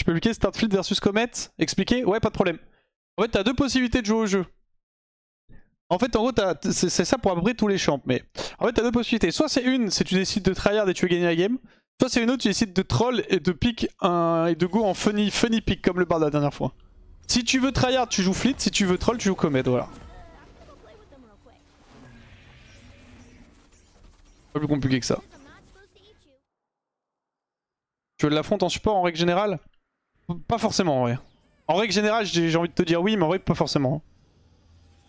Tu peux cliquer Start Fleet versus Comet Expliquer Ouais, pas de problème. En fait, t'as deux possibilités de jouer au jeu. En fait, en gros, c'est ça pour à peu près tous les champs. Mais en fait, t'as deux possibilités. Soit c'est une, c'est tu décides de tryhard et tu veux gagner la game. Soit c'est une autre, tu décides de troll et de pick un, et de go en funny, funny pick comme le bar de la dernière fois. Si tu veux tryhard, tu joues fleet. Si tu veux troll, tu joues comet. Voilà. Pas plus compliqué que ça. Tu veux l'affronter en support en règle générale? Pas forcément en vrai. En règle générale, j'ai envie de te dire oui, mais en vrai, pas forcément.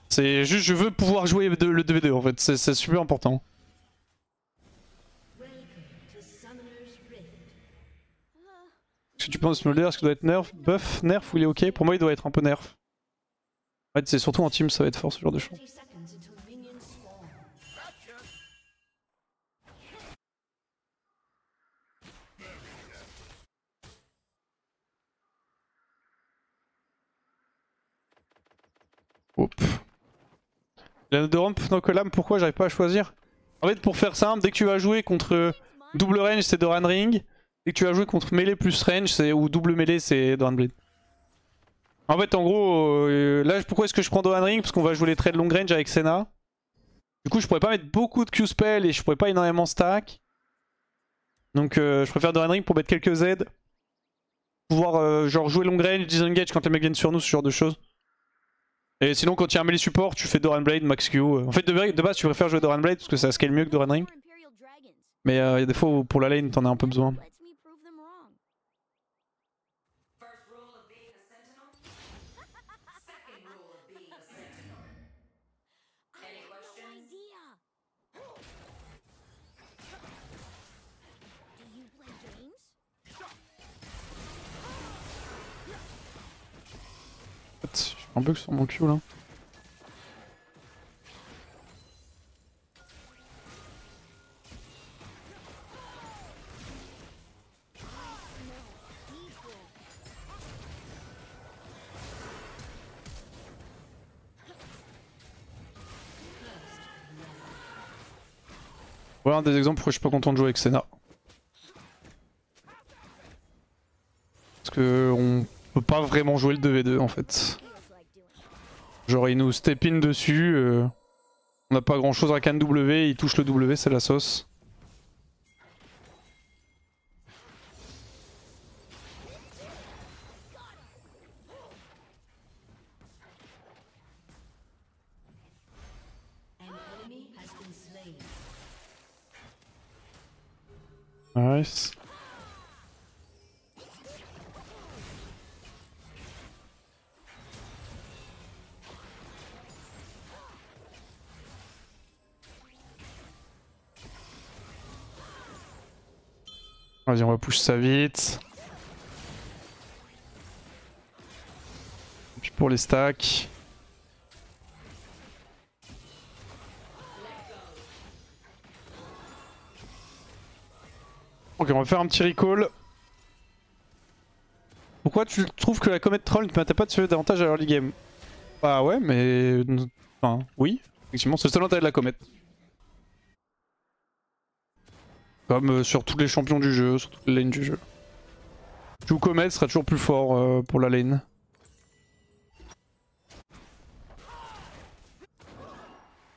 C'est juste, je veux pouvoir jouer le 2v2 en fait, c'est super important. Est-ce que tu penses Smolder, est-ce qu'il doit être nerf, buff, nerf ou il est ok? Pour moi il doit être un peu nerf. En fait c'est surtout en team ça va être fort ce genre de choses. Oups. La de ramp Nokolam, pourquoi j'arrive pas à choisir En fait, pour faire simple, dès que tu vas jouer contre double range, c'est Doran Ring. Dès que tu vas jouer contre melee plus range, ou double melee, c'est Doran Blade. En fait, en gros, euh, là, pourquoi est-ce que je prends Doran Ring? Parce qu'on va jouer les trades long range avec Senna. Du coup, je pourrais pas mettre beaucoup de Q-spell et je pourrais pas énormément stack. Donc, euh, je préfère Doran Ring pour mettre quelques Z. Pouvoir euh, genre jouer long range, disengage quand les mecs viennent sur nous, ce genre de choses. Et sinon, quand il y a un melee support, tu fais Doran Blade, Max Q. En fait, de, base, tu préfères jouer Doran Blade parce que ça scale mieux que Doran Ring. Mais euh, il y a des fois où pour la lane, t'en as un peu besoin. Un bug sur mon Q là. Voilà un des exemples pourquoi je suis pas content de jouer avec Senna. Parce que on peut pas vraiment jouer le 2v2 en fait. Genre il nous step in dessus, euh, on n'a pas grand chose avec un W, il touche le W, c'est la sauce. Nice. Vas-y, on va push ça vite. puis pour les stacks. Ok, on va faire un petit recall. Pourquoi tu trouves que la comète troll ne permettait pas de se davantage à l'early game? Bah ouais, mais... Enfin, oui. Effectivement, c'est le seul intérêt de la comète. Comme euh, sur tous les champions du jeu, sur toutes les lanes du jeu. Joue Comet sera toujours plus fort euh, pour la lane.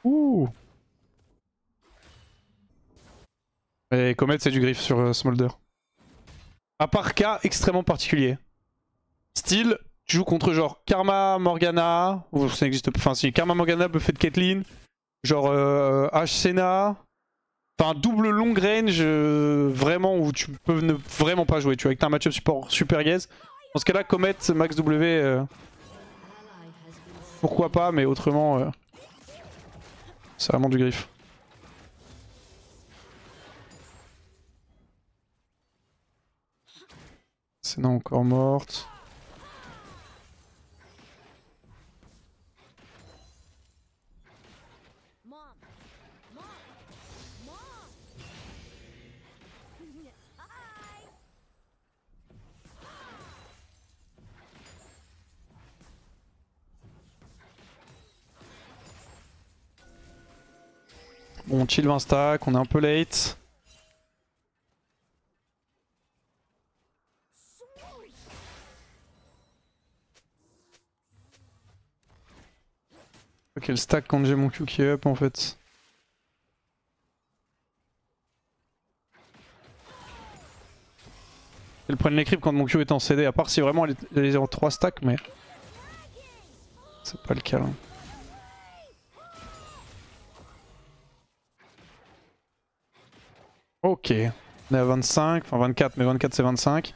Ouh Et Comet c'est du griffe sur euh, Smolder. À part cas extrêmement particulier. Style, tu joues contre genre Karma Morgana, ça n'existe pas, enfin si, Karma Morgana buffet de Caitlyn, genre euh, H Senna, Enfin, double long range, euh, vraiment, où tu peux ne vraiment pas jouer. Tu vois, avec un match-up support super gaze. Dans ce cas-là, Comet, Max W, euh, pourquoi pas, mais autrement, euh, c'est vraiment du griffe. C'est non encore morte. on chill 20 stack, on est un peu late. Ok stack quand j'ai mon Q qui est up en fait. Elles prennent les creeps quand mon Q est en CD, à part si vraiment elle est en 3 stacks, mais c'est pas le cas là. Ok, on est à 25, enfin 24, mais 24 c'est 25.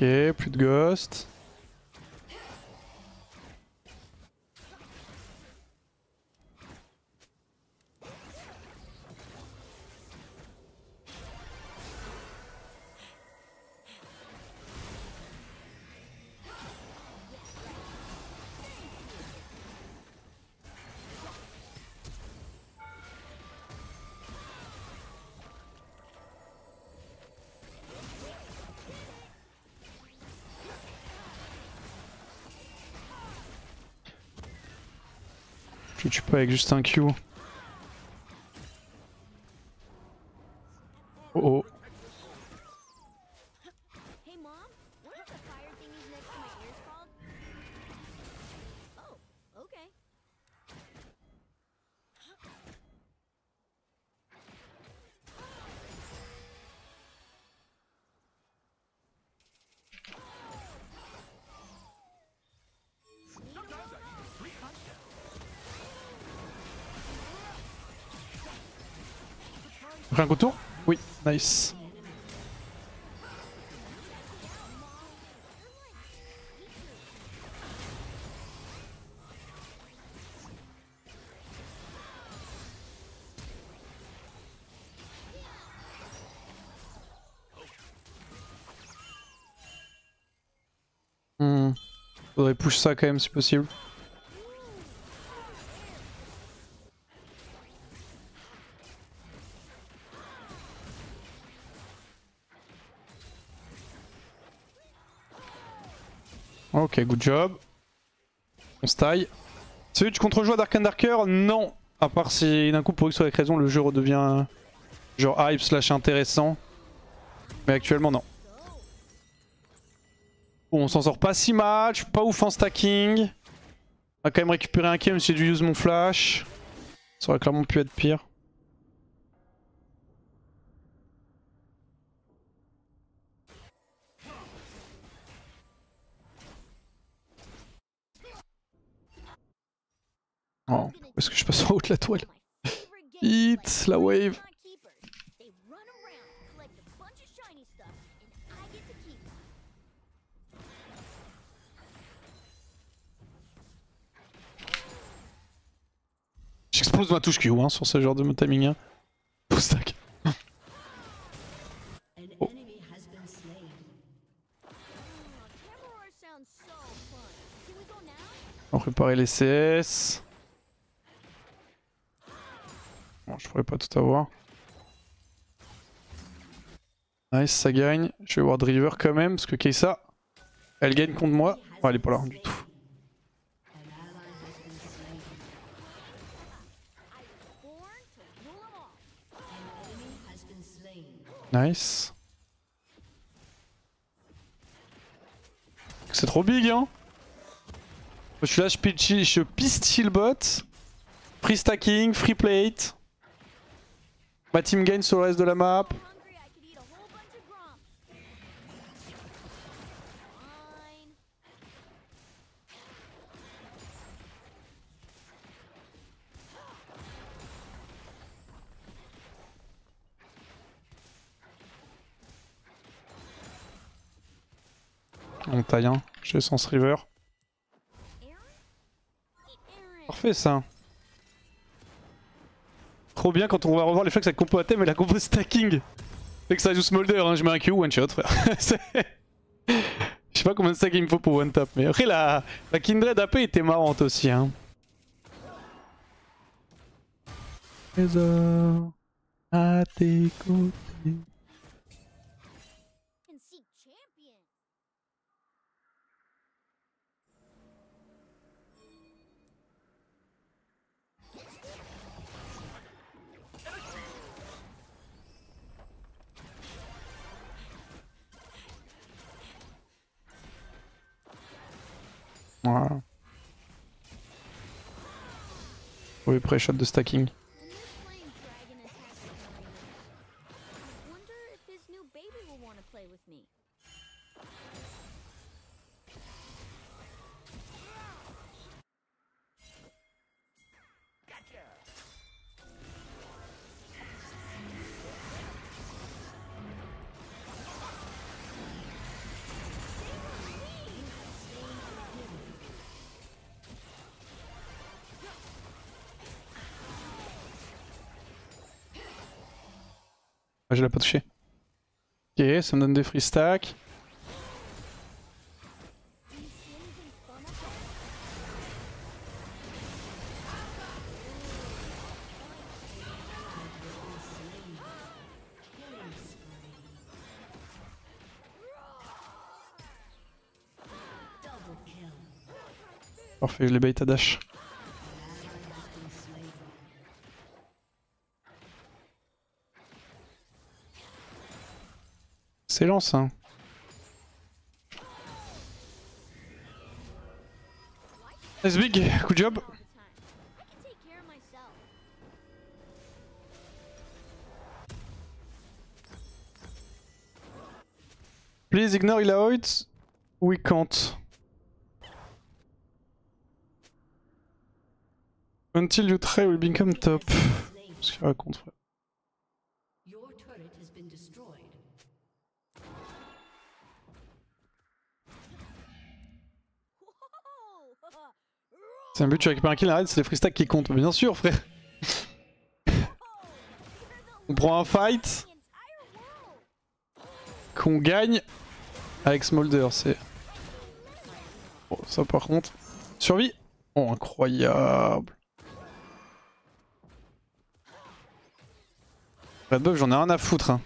Plus de ghost. Je tue pas avec juste un Q. Un coup Oui, nice. Hmm. Faudrait push ça quand même si possible. Good job. On se taille. Switch contre joueur Dark and Darker? Non. À part si d'un coup, pour X ou avec raison, le jeu redevient genre hype slash intéressant. Mais actuellement, non. Bon, on s'en sort pas si match, pas ouf en stacking. On va quand même récupérer un kill, si j'ai dû use mon flash. Ça aurait clairement pu être pire. Oh, est-ce que je passe en haut de la toile? Hit, la wave. J'explose ma touche Q hein, sur ce genre de timing. Hein. Stack. Oh. On va préparer les CS. Bon, je pourrais pas tout avoir. Nice, ça gagne. Je vais voir Driver quand même, parce que Keisa, elle gagne contre moi. Elle est pas là du tout. Nice. C'est trop big, hein Je suis là, je, pitch, je pistille bot. Free stacking, free plate. Ma team gagne sur le reste de la map. On taille un, j'ai Sense River. Parfait ça. Trop bien quand on va revoir les flags avec compo à thème et la compo stacking. Fait que ça joue Smolder, hein. je mets un Q, one shot frère. Je sais pas combien de stack il me faut pour one tap, mais après la, la Kindred AP était marrante aussi. Hein. Voilà. Oui, pré-shot de stacking. Ah, je l'ai pas touché. Ok, ça me donne des free stacks. Parfait, je les bait à dash. Excellent ça. Nice big, good job. Please ignore Ilaoid. We can't. Until you try will become top. Qu'est-ce qu'il raconte C'est un but, tu récupères un kill, arrête, c'est les free stacks qui comptent. Bien sûr frère. On prend un fight qu'on gagne avec Smolder, c'est... Oh, ça par contre... Survie Oh, incroyable Red Buff, j'en ai rien à foutre. Hein.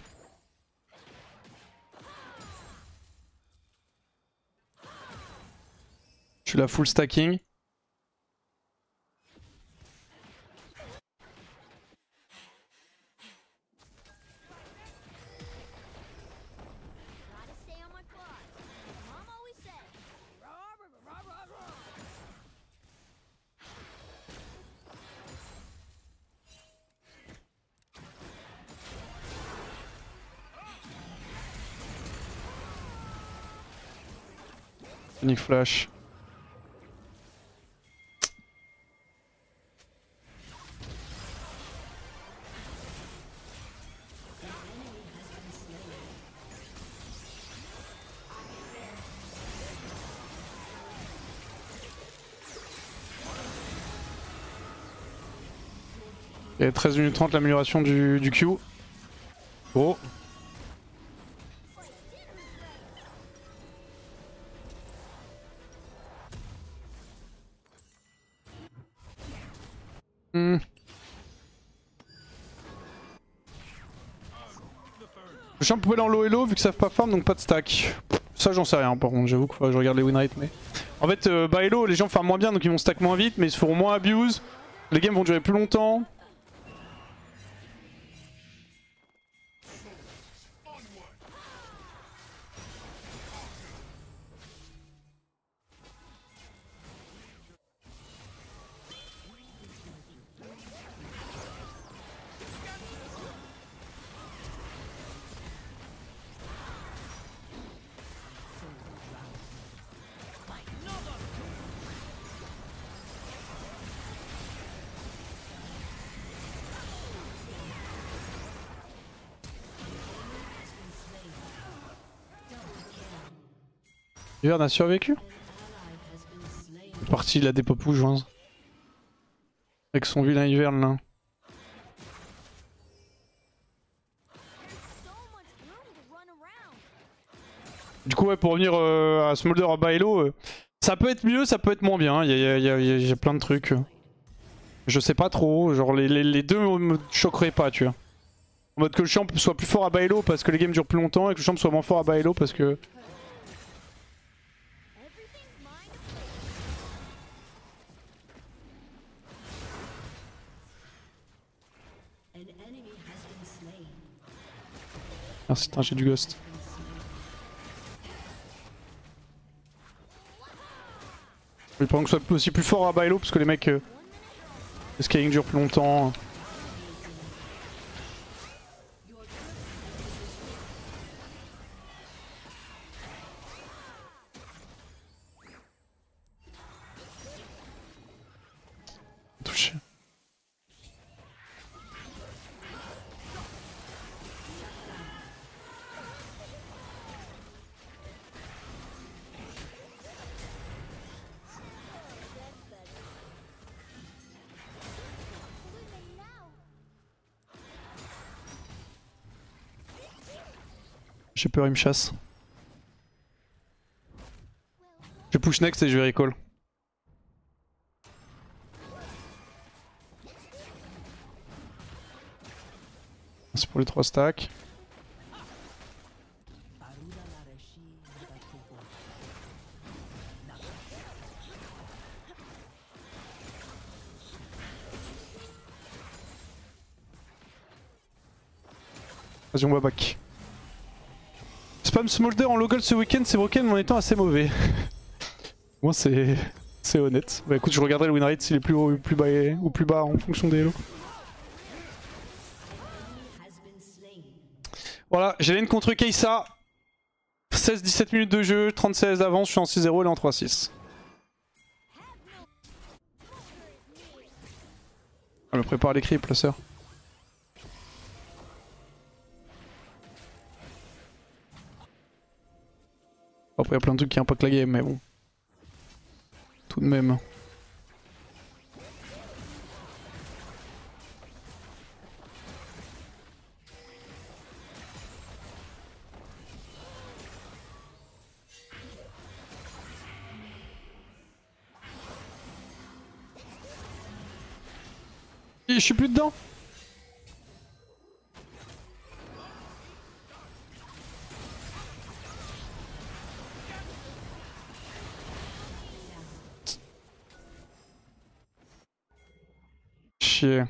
Je suis la full stacking. Sonic Flash. Et 13 minutes 30 l'amélioration du, du Q. Oh. Le champ pouvait dans l'eau et l'eau vu ça savent pas farm donc pas de stack. Ça j'en sais rien par contre, j'avoue que je regarde les win rates mais... En fait euh, bas hello les gens farment moins bien donc ils vont stack moins vite mais ils se feront moins abuse. Les games vont durer plus longtemps. A survécu Parti de la dépopouge, hein. Avec son vilain hiverne là. Du coup, ouais, pour revenir euh, à Smolder à Baello, euh, ça peut être mieux, ça peut être moins bien. Il y a, y plein de trucs. Je sais pas trop, genre les, les, deux me choqueraient pas, tu vois. En mode que le champ soit plus fort à Baello parce que les games durent plus longtemps et que le champ soit moins fort à Baello parce que Merci, j'ai du ghost. Mais pendant que ce soit aussi plus fort à Baello parce que les mecs. euh, le scaling dure plus longtemps. J'ai peur, il me chasse. Je push next et je vais recall. C'est pour les 3 stacks. Vas-y, on va back. Smolder en local ce week-end, c'est broken en étant assez mauvais. Moi, c'est c'est honnête. Bah écoute, je regarderai le win rate s'il est plus haut ou plus bas, ou plus bas en fonction des slain. Voilà, j'ai lane contre Keisa. 16-17 minutes de jeu, 36 d'avance, je suis en 6-0, elle est en 3-6. Elle me prépare les creeps, la sœur. Après, il y a plein de trucs qui impactent la game, mais bon. Tout de même. Je suis plus dedans Chier.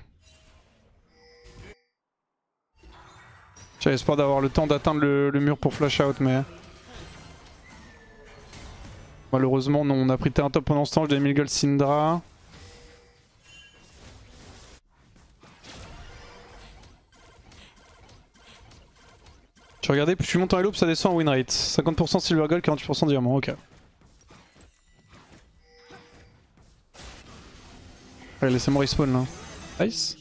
J'avais espoir d'avoir le temps d'atteindre le, mur pour flash out mais... Malheureusement non, on a pris un top pendant ce temps, j'ai mis le gold Syndra. J'ai regardé, plus tu montes en plus ça descend en win rate. 50% silver gold, 48% diamant, ok. Allez, laissez-moi respawn là. Nice.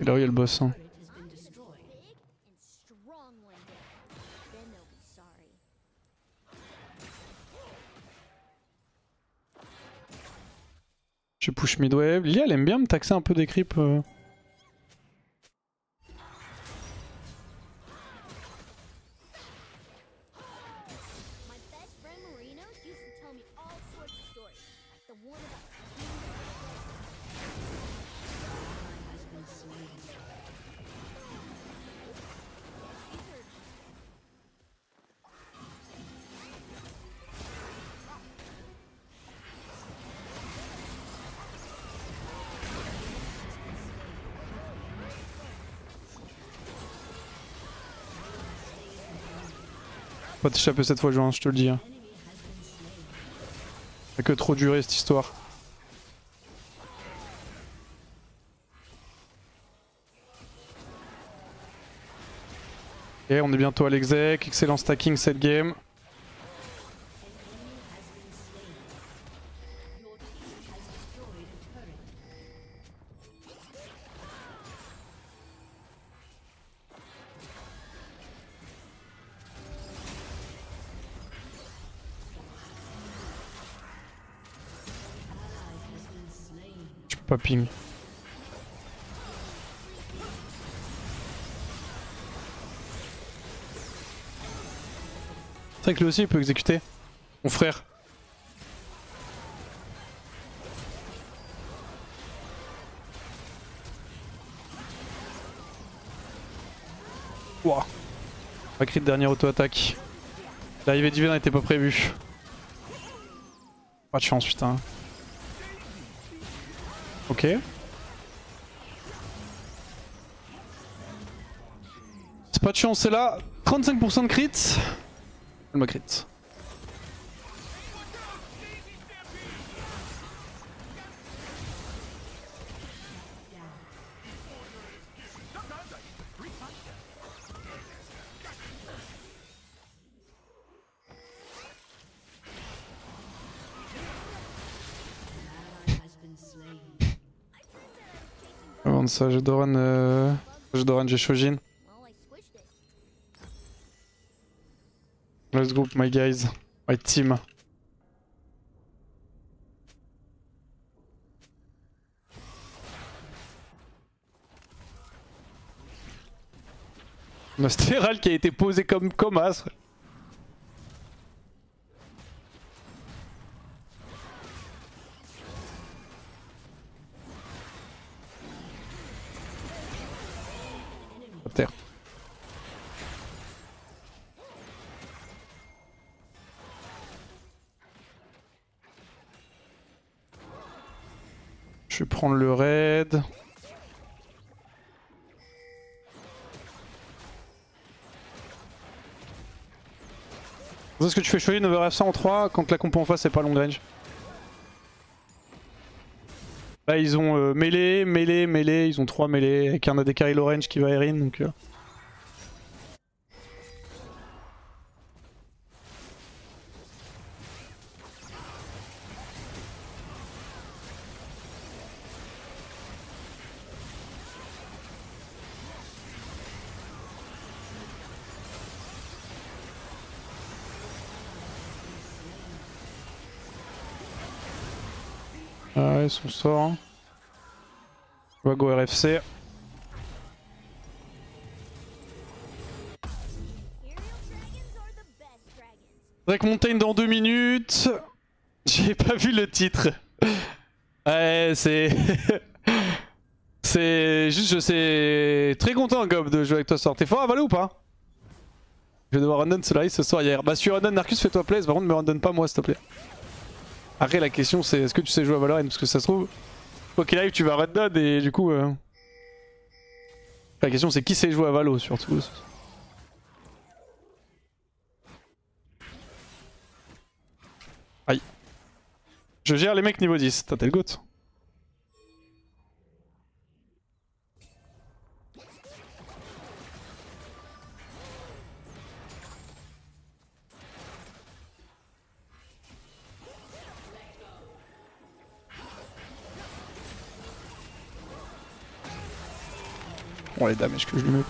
Et là où il y a le boss. Hein. Je push midwave. Lia, elle aime bien me taxer un peu des creeps. euh. Pas t'échapper cette fois, je te le dis. Hein. Ça a que trop duré cette histoire. Et on est bientôt à l'exec, excellent stacking cette game. C'est vrai que lui aussi il peut exécuter. Mon frère. Ouah. Pas crit de dernière auto-attaque. L'arrivée divine n'était pas prévue. Pas de chance putain. Ok. C'est pas de chance, c'est là. 35% de crit. Elle m'a crit. Ça, j'ai Doran, euh... j'ai Doran, j'ai Shojin. Let's go, my guys, my team. On a Stéral qui a été posé comme comme as. Prendre le raid. C'est ce que tu fais choisir 9RF100 en 3 quand la compo en face c'est pas long range. Là ils ont euh, mêlée, mêlée, mêlée, ils ont 3 mêlées avec un AD carry orange qui va Erin donc... euh. Ah ouais, son sort. Hein. On va go RFC. Drake Mountain dans 2 minutes. J'ai pas vu le titre. Ouais, c'est. c'est. Juste, je sais. Très content, Gob, de jouer avec toi ce soir. T'es fort à Valo ou pas? Je vais devoir random live ce soir hier. Bah, si tu random Narcus, fais-toi plaisir. Par contre, me random pas moi, s'il te plaît. Après, la question, c'est est-ce que tu sais jouer à Valorant? Parce que ça se trouve. Ok, live, tu vas random et du coup. euh, La question, c'est qui sait jouer à Valo surtout. Aïe. Je gère les mecs niveau 10, t'as le goût. Les dames, est-ce que je lui mets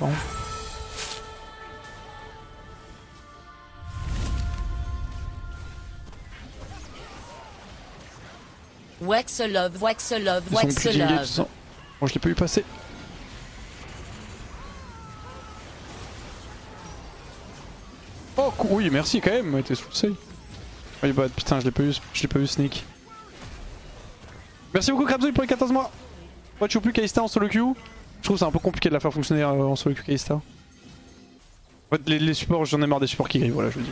Wexelove, Wexelove, Ils sont plus d'engage, Wexelove. ils sont- Bon, je l'ai pas eu passer. Oh, oui, merci quand même, t'es sous le seuil. Oui, bah putain, je l'ai pas eu, je l'ai pas eu sneak. Merci beaucoup, Krabzoy, pour les 14 mois. Moi, tu joues plus Kalista en solo queue Je trouve c'est un peu compliqué de la faire fonctionner euh, en solo queue Kalista. En fait, les, les supports, j'en ai marre des supports qui grillent, voilà, je le dis.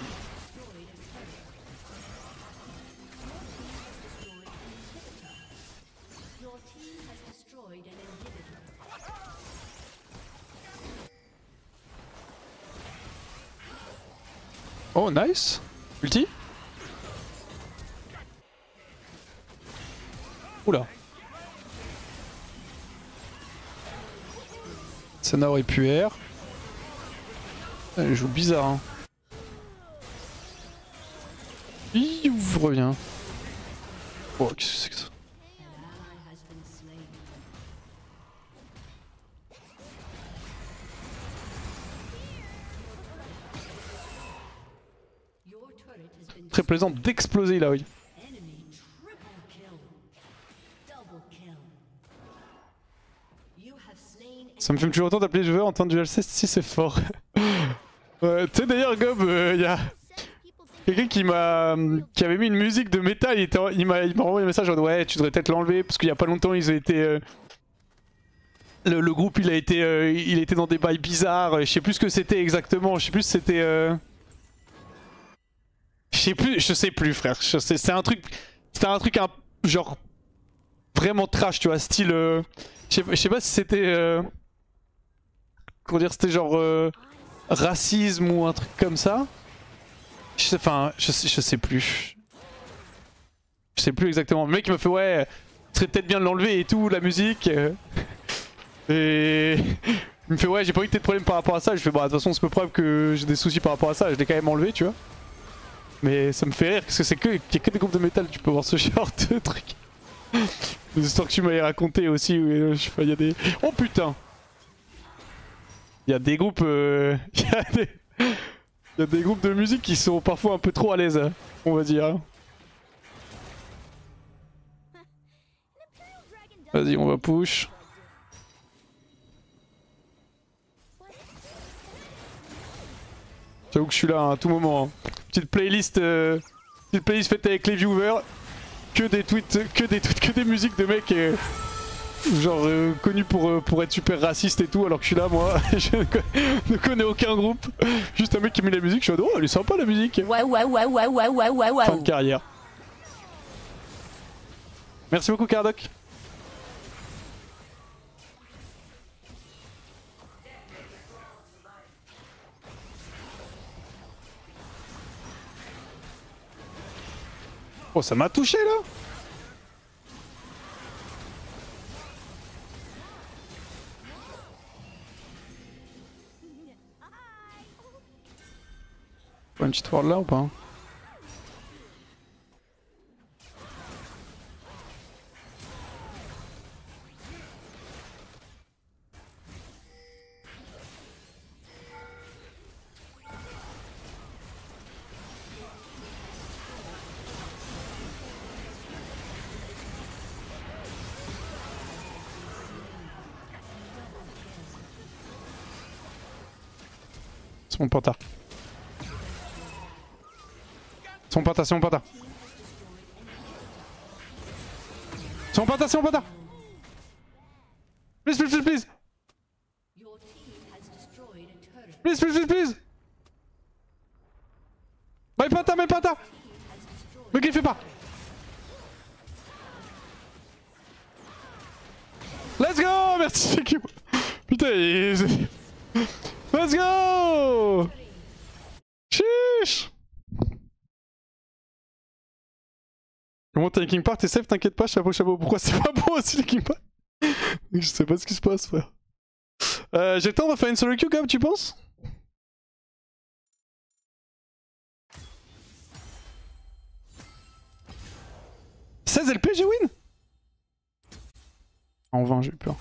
Oh, nice. Ulti Oula. Senna aurait pu R. Elle joue bizarre. Hein. Ih, reviens. Oh, qu'est-ce que c'est que ça? Très plaisant d'exploser là, oui. Ça me fait toujours autant d'appeler joueur entendre du LC si c'est fort. Tu sais d'ailleurs Gob, il y a quelqu'un qui m'a qui avait mis une musique de métal, il, en- il m'a envoyé un message en ouais tu devrais peut-être l'enlever parce qu'il y a pas longtemps ils ont été euh, le, groupe il a été euh, il était dans des bails bizarres, je sais plus ce que c'était exactement, je sais plus si c'était euh, je sais plus, je sais plus frère, c'est un truc c'était un truc un, genre vraiment trash tu vois style euh, je sais- pas si c'était euh, comment dire c'était genre euh, racisme ou un truc comme ça. Enfin, je sais, je sais plus. Je sais plus exactement. Le mec il m'a fait ouais, serait peut-être bien de l'enlever et tout, la musique. Et il me fait ouais, j'ai pas t'aies de problème par rapport à ça. Je fais bah de toute façon c'est peu probable que j'ai des soucis par rapport à ça. Je l'ai quand même enlevé, tu vois. Mais ça me fait rire parce que c'est que qu'il y a que des groupes de métal, tu peux voir ce genre de trucs. Les histoires que tu m'avais racontées aussi, où euh, je sais pas, il y a des. Oh putain! Il y a des groupes. euh, y, des... des groupes de musique qui sont parfois un peu trop à l'aise, hein, on va dire. Vas-y, on va push. J'avoue que je suis là hein, à tout moment. hein. Petite playlist, euh, petite playlist faite avec les viewers. Que des tweets, que des tweets, que des musiques de mecs. euh, genre euh, connu pour, euh, pour être super raciste et tout alors que je suis là moi je ne co- ne connais aucun groupe. Juste un mec qui met la musique je suis en mode oh elle est sympa la musique. Ouais, ouais, ouais, ouais, ouais, ouais, ouais, ouais. fin de carrière. Merci beaucoup Cardoc. Oh ça m'a touché là Petite ward là ou pas mon panta. Mon panta. C'est mon panta, c'est mon panta. Please, please, please, please. Please, please, please, please. My panta, my panta. Me griffez pas. Let's go Merci. Putain, il- Let's go Chiche Comment t'as King Park, t'es safe, t'inquiète pas, chapeau chapeau. Pourquoi c'est pas bon aussi les King Park Je sais pas ce qui se passe frère. Euh, J'ai le temps de faire une solo queue Gab, tu penses « 16 LP, j'ai win? En vain, j'ai eu peur.